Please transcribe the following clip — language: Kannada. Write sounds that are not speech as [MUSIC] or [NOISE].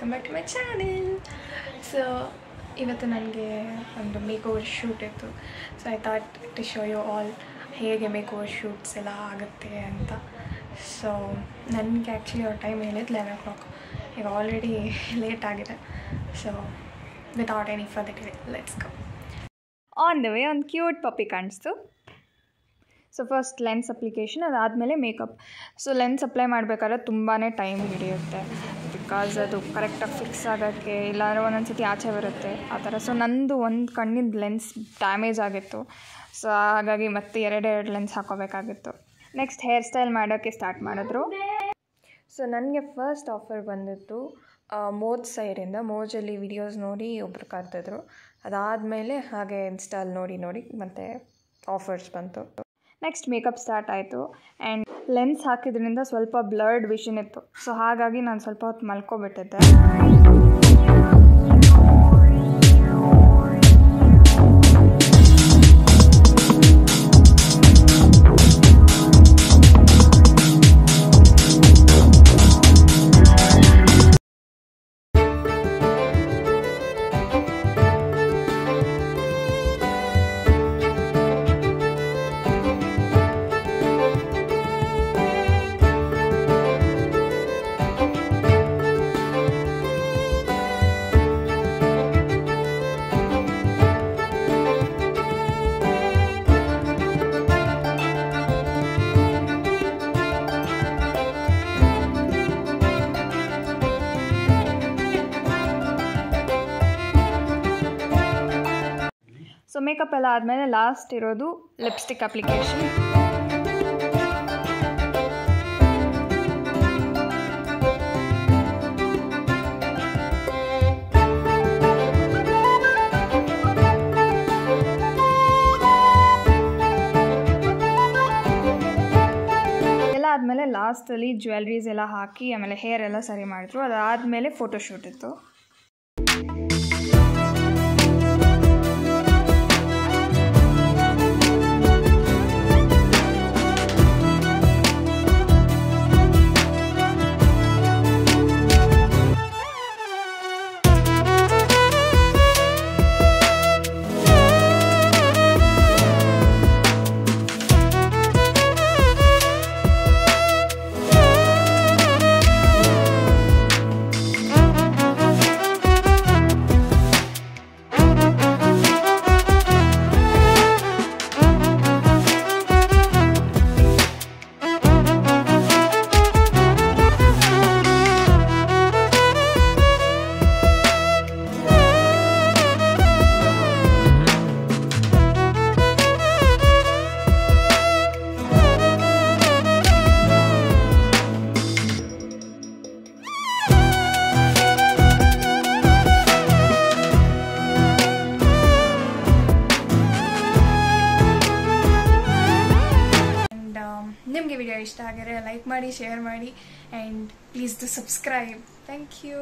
Welcome back to my channel so ಇವತ್ತು ನನಗೆ ಒಂದು ಮೇಕ್ ಓವರ್ ಶೂಟ್ ಇತ್ತು. So I thought to show you all ಹೇಗೆ ಮೇಕ್ ಓವರ್ ಶೂಟ್ಸ್ ಎಲ್ಲ ಆಗುತ್ತೆ ಅಂತ. ಸೊ ನನಗೆ ಆ್ಯಕ್ಚುಲಿ ಅವ್ರ ಟೈಮ್ ಹೇಳಿದ್ದು ಲೆವೆನ್ ಓ ಕ್ಲಾಕ್ ಈಗ ಆಲ್ರೆಡಿ ಲೇಟ್ [LAUGHS] ಆಗಿದೆ. So without any for delay let's come on the way ಒಂದು ಕ್ಯೂಟ್ ಪಪ್ಪಿ ಕಾಣಿಸ್ತು. ಸೊ ಫಸ್ಟ್ ಲೆನ್ಸ್ ಅಪ್ಲಿಕೇಶನ್ ಅದಾದಮೇಲೆ ಮೇಕಪ್ ಸೊ ಲೆನ್ಸ್ ಅಪ್ಲೈ ಮಾಡಬೇಕಾದ್ರೆ ತುಂಬಾ ಟೈಮ್ ಹಿಡಿಯುತ್ತೆ. ಬಿಕಾಸ್ ಅದು ಕರೆಕ್ಟಾಗಿ ಫಿಕ್ಸ್ ಆಗೋಕ್ಕೆ ಇಲ್ಲಾದ್ರೂ ಒಂದೊಂದು ಸತಿ ಆಚೆ ಬರುತ್ತೆ. ಆ ಥರ. ಸೊ ನಂದು ಒಂದು ಕಣ್ಣಿಂದ ಲೆನ್ಸ್ ಡ್ಯಾಮೇಜ್ ಆಗಿತ್ತು. ಸೊ ಹಾಗಾಗಿ ಮತ್ತೆ ಎರಡೆರಡು ಲೆನ್ಸ್ ಹಾಕೋಬೇಕಾಗಿತ್ತು. ನೆಕ್ಸ್ಟ್ ಹೇರ್ ಸ್ಟೈಲ್ ಮಾಡೋಕ್ಕೆ ಸ್ಟಾರ್ಟ್ ಮಾಡಿದ್ರು. ಸೊ ನನಗೆ ಫಸ್ಟ್ ಆಫರ್ ಬಂದಿತ್ತು ಮೋಜ್ ಸೈಡಿಂದ. ಮೋಜಲ್ಲಿ ವಿಡಿಯೋಸ್ ನೋಡಿ ಒಬ್ರು ಕರೆದಿದ್ರು ಅದಾದಮೇಲೆ ಹಾಗೆ ಇನ್ಸ್ಟಾಲ್ ನೋಡಿ ನೋಡಿ ಮತ್ತು ಆಫರ್ಸ್ ಬಂತು. ನೆಕ್ಸ್ಟ್ ಮೇಕಪ್ ಸ್ಟಾರ್ಟ್ ಆಯಿತು. ಆ್ಯಂಡ್ ಲೆನ್ಸ್ ಹಾಕಿದ್ರಿಂದ ಸ್ವಲ್ಪ ಬ್ಲರ್ಡ್ ವಿಷನ್ ಇತ್ತು. ಸೊ ಹಾಗಾಗಿ ನಾನು ಸ್ವಲ್ಪ ಹೊತ್ತು ಮಲ್ಕೊಬಿಟ್ಟಿದ್ದೆ. ಸೊ ಮೇಕಪ್ ಎಲ್ಲ ಆದಮೇಲೆ ಲಾಸ್ಟ್ ಇರೋದು ಲಿಪ್ಸ್ಟಿಕ್ ಅಪ್ಲಿಕೇಶನ್ ಆದಮೇಲೆ ಲಾಸ್ಟಲ್ಲಿ ಜ್ಯುವೆಲ್ರೀಸ್ ಎಲ್ಲ ಹಾಕಿ, ಆಮೇಲೆ ಹೇರ್ ಎಲ್ಲ ಸರಿ ಮಾಡಿದ್ರು. ಅದಾದಮೇಲೆ ಫೋಟೋಶೂಟ್ ಇತ್ತು. ನಿಮಗೆ ವಿಡಿಯೋ ಇಷ್ಟ ಆಗಿದ್ರೆ ಲೈಕ್ ಮಾಡಿ ಶೇರ್ ಮಾಡಿ and please do subscribe thank you